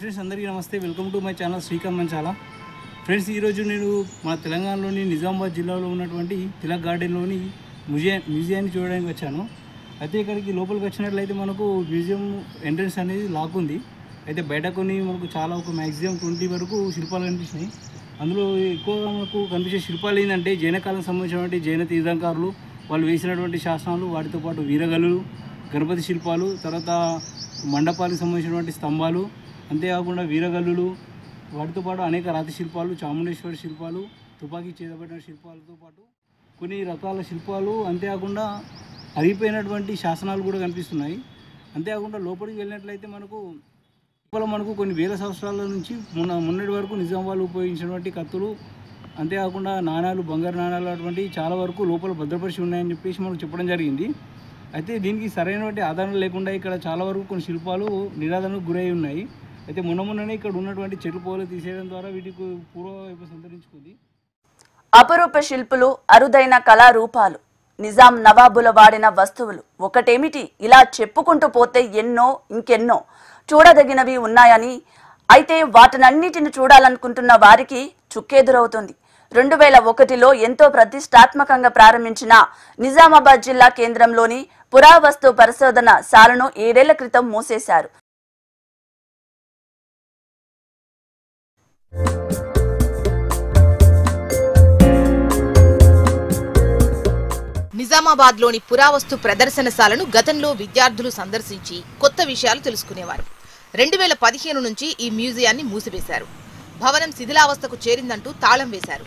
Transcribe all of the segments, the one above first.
Friends అందరికీ నమస్తే. Welcome to my channel Srikanth Manchala friends ఈరోజు నేను మన తెలంగాణలోని నిజామాబాద్ జిల్లాలో ఉన్నటువంటి తిలక్ గార్డెన్లోని మ్యూజియం మ్యూజియాన్ని చూడడానికి వచ్చాను. అయితే ఇక్కడికి లోపలికి వచ్చినట్లయితే మనకు మ్యూజియం ఎంట్రన్స్ అనేది లాక్ ఉంది. అయితే బయట కొన్ని మనకు చాలా ఒక మ్యాక్సిమం ట్వంటీ వరకు శిల్పాలు కనిపిస్తున్నాయి. అందులో ఎక్కువగా మనకు కనిపించే శిల్పాలు ఏంటంటే జైన కాలం సంబంధించినటువంటి జైన తీర్థంకారులు వాళ్ళు వేసినటువంటి శాసనాలు వాటితో పాటు వీరగలు గణపతి శిల్పాలు తర్వాత మండపాలకు సంబంధించినటువంటి స్తంభాలు అంతేకాకుండా వీరగల్లులు వాటితో పాటు అనేక రాతి శిల్పాలు చాముండేశ్వరి శిల్పాలు తుపాకీ చేతబడిన శిల్పాలతో పాటు కొన్ని రకాల శిల్పాలు అంతేకాకుండా అరిగిపోయినటువంటి శాసనాలు కూడా కనిపిస్తున్నాయి. అంతేకాకుండా లోపలికి వెళ్ళినట్లయితే మనకు లోపల మనకు కొన్ని వేల సంవత్సరాల నుంచి మొన్న మొన్నటి వరకు నిజాం వాళ్ళు ఉపయోగించినటువంటి కత్తులు అంతేకాకుండా నాణాలు బంగారు నాణాలు అటువంటి చాలా వరకు లోపల భద్రపరిచి ఉన్నాయని చెప్పేసి మనకు చెప్పడం జరిగింది. అయితే దీనికి సరైనటువంటి ఆధారణ లేకుండా ఇక్కడ చాలా వరకు కొన్ని శిల్పాలు నిరాదరణకు గురై ఉన్నాయి. అయితే మొన్న మొన్ననే ఇక్కడ ఉన్నటువంటి చెట్లు పోలు తీసేయడం ద్వారా వీటికి పూర్వవైపు సంతరించుకుంది. అపరూప శిల్పులు అరుదైన కళారూపాలు నిజాం నవాబుల వాడిన వస్తువులు. ఒకటేమిటి? ఇలా చెప్పుకుంటూ పోతే ఎన్నో ఇంకెన్నో చూడదగినవి ఉన్నాయని. అయితే వాటినన్నిటిని చూడాలనుకుంటున్న వారికి చుక్కెదురవుతుంది. రెండు వేల ఒకటిలో ఎంతో ప్రతిష్టాత్మకంగా ప్రారంభించిన నిజామాబాద్ జిల్లా కేంద్రంలోని పురావస్తు పరిశోధన శాలను ఏడేళ్ళ క్రితం మూసేశారు. నిజామాబాద్లోని పురావస్తు ప్రదర్శనశాలను గతంలో విద్యార్థులు సందర్శించి కొత్త విషయాలు తెలుసుకునేవారు. రెండు వేల పదిహేను నుంచి ఈ మ్యూజియాన్ని మూసివేశారు. భవనం శిథిలావస్థకు చేరిందంటూ తాళం వేశారు.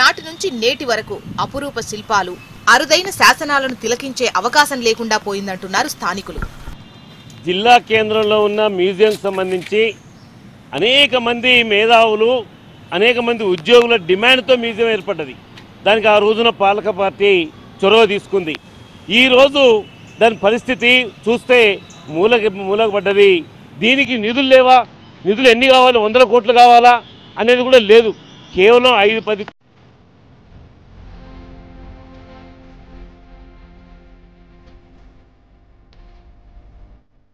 నాటి నుంచి నేటి వరకు అపురూప శిల్పాలు అరుదైన శాసనాలను తిలకించే అవకాశం లేకుండా పోయిందంటున్నారు స్థానికులు. జిల్లా కేంద్రంలో ఉన్న మ్యూజియం సంబంధించి అనేక మంది మేధావులు అనేక మంది ఉద్యోగుల డిమాండ్తో మ్యూజియం ఏర్పడ్డది. దానికి ఆ రోజున పాలక పార్టీ చొరవ తీసుకుంది. ఈరోజు దాని పరిస్థితి చూస్తే మూలకి మూలకపడ్డది దీనికి నిధులు లేవా? నిధులు ఎన్ని కావాలి? వందల కోట్లు కావాలా? అనేది కూడా లేదు. కేవలం ఐదు పది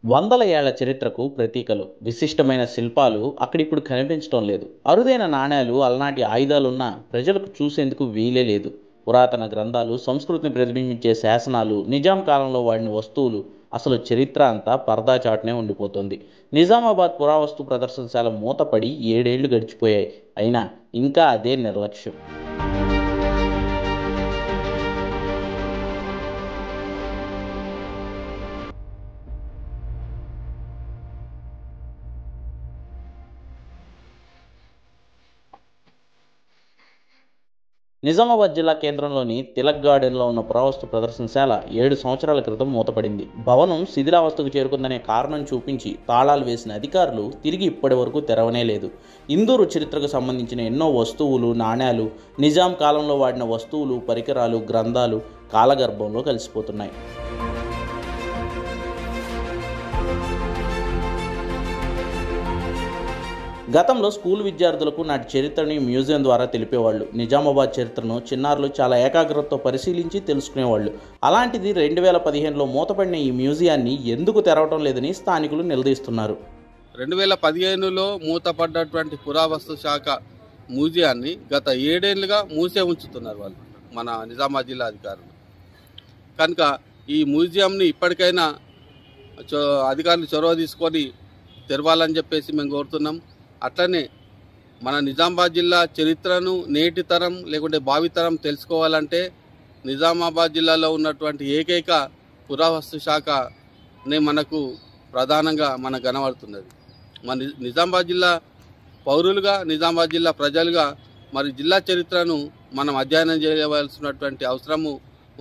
వందల ఏళ్ళ చరిత్రకు ప్రతీకలు విశిష్టమైన శిల్పాలు అక్కడిప్పుడు కనిపించడం లేదు. అరుదైన నాణేలు అలనాటి ఆయుధాలున్న ప్రజలకు చూసేందుకు వీలే లేదు. పురాతన గ్రంథాలు సంస్కృతిని ప్రతిబింబించే శాసనాలు నిజాం కాలంలో వాడిన వస్తువులు అసలు చరిత్ర అంతా పరదా చాటునే ఉండిపోతుంది. నిజామాబాద్ పురావస్తు ప్రదర్శనశాల మూతపడి ఏడేళ్ళు గడిచిపోయాయి. అయినా ఇంకా అదే నిర్లక్ష్యం. నిజామాబాద్ జిల్లా కేంద్రంలోని తిలక్ గార్డెన్లో ఉన్న పురావస్తు ప్రదర్శనశాల ఏడు సంవత్సరాల క్రితం మూతపడింది. భవనం శిథిలావస్థకు చేరుకుందనే కారణం చూపించి తాళాలు వేసిన అధికారులు తిరిగి ఇప్పటి వరకు తెరవనే లేదు. ఇందూరు చరిత్రకు సంబంధించిన ఎన్నో వస్తువులు నాణేలు నిజాం కాలంలో వాడిన వస్తువులు పరికరాలు గ్రంథాలు కాలగర్భంలో కలిసిపోతున్నాయి. గతంలో స్కూల్ విద్యార్థులకు నాటి చరిత్రని మ్యూజియం ద్వారా తెలిపేవాళ్ళు. నిజామాబాద్ చరిత్రను చిన్నారులు చాలా ఏకాగ్రతతో పరిశీలించి తెలుసుకునేవాళ్ళు. అలాంటిది రెండు వేల పదిహేనులో మూతపడిన ఈ మ్యూజియాన్ని ఎందుకు తెరవటం లేదని స్థానికులు నిలదీస్తున్నారు రెండు వేల పదిహేనులో మూతపడ్డటువంటి పురావస్తు శాఖ మ్యూజియాన్ని గత ఏడేళ్ళుగా మూసే ఉంచుతున్నారు వాళ్ళు మన నిజామాబాద్ జిల్లా అధికారులు. కనుక ఈ మ్యూజియంని ఇప్పటికైనా చొ అధికారులు చొరవ తీసుకొని తెరవాలని చెప్పేసి మేము కోరుతున్నాం. అట్లనే మన నిజామాబాద్ జిల్లా చరిత్రను నేటి తరం లేకుంటే భావితరం తెలుసుకోవాలంటే నిజామాబాద్ జిల్లాలో ఉన్నటువంటి ఏకైక పురావస్తు శాఖనే మనకు ప్రధానంగా మన కనబడుతున్నది. మన నిజామాబాద్ జిల్లా పౌరులుగా నిజామాబాద్ జిల్లా ప్రజలుగా మరి జిల్లా చరిత్రను మనం అధ్యయనం చేయవలసినటువంటి అవసరము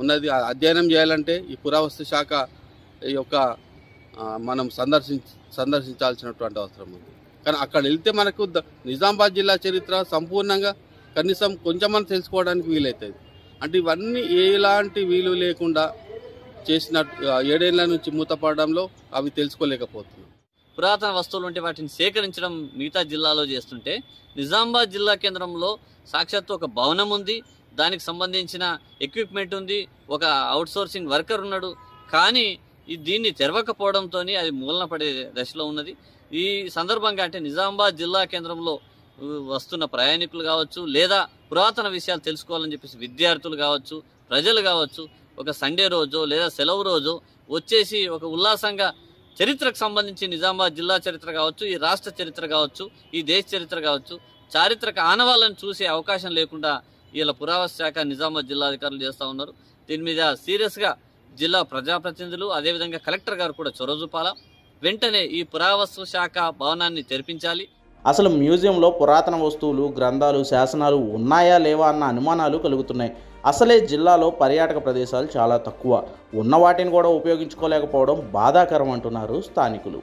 ఉన్నది. అధ్యయనం చేయాలంటే ఈ పురావస్తు శాఖ ఈ యొక్క మనం సందర్శించ సందర్శించాల్సినటువంటి అవసరం ఉంది. కానీ అక్కడ వెళ్తే మనకు ద- నిజామాబాద్ జిల్లా చరిత్ర సంపూర్ణంగా కనీసం కొంచెమని తెలుసుకోవడానికి వీలవుతుంది అంటే ఇవన్నీ ఎలాంటి వీలు లేకుండా చేసిన ఏడేళ్ళ నుంచి మూతపడడంలో అవి తెలుసుకోలేకపోతున్నాం. పురాతన వస్తువులు ఉంటే వాటిని సేకరించడం మిగతా జిల్లాలో చేస్తుంటే నిజామాబాద్ జిల్లా కేంద్రంలో సాక్షాత్తు ఒక భవనం ఉంది. దానికి సంబంధించిన ఎక్విప్మెంట్ ఉంది. ఒక అవుట్ సోర్సింగ్ వర్కర్ ఉన్నాడు. కానీ ఈ దీన్ని తెరవకపోవడంతో అది మూలన పడే దశలో ఉన్నది. ఈ సందర్భంగా అంటే నిజామాబాద్ జిల్లా కేంద్రంలో వస్తున్న ప్రయాణికులు కావచ్చు లేదా పురాతన విషయాలు తెలుసుకోవాలని చెప్పేసి విద్యార్థులు కావచ్చు ప్రజలు కావచ్చు ఒక సండే రోజు లేదా సెలవు రోజు వచ్చేసి ఒక ఉల్లాసంగా చరిత్రకు సంబంధించి నిజామాబాద్ జిల్లా చరిత్ర కావచ్చు ఈ రాష్ట్ర చరిత్ర కావచ్చు ఈ దేశ చరిత్ర కావచ్చు చారిత్రక ఆనవాళ్ళను చూసే అవకాశం లేకుండా ఇలా పురావస్తు శాఖ నిజామాబాద్ జిల్లా అధికారులు చేస్తూ ఉన్నారు. దీని మీద సీరియస్గా జిల్లా ప్రజాప్రతినిధులు అదేవిధంగా కలెక్టర్ గారు కూడా చొరవ వెంటనే ఈ పురావస్తు శాఖ భవనాన్ని తెరిపించాలి. అసలు మ్యూజియంలో పురాతన వస్తువులు గ్రంథాలు శాసనాలు ఉన్నాయా లేవా అన్న అనుమానాలు కలుగుతున్నాయి. అసలే జిల్లాలో పర్యాటక ప్రదేశాలు చాలా తక్కువ. ఉన్న వాటిని కూడా ఉపయోగించుకోలేకపోవడం బాధాకరం అంటున్నారు స్థానికులు.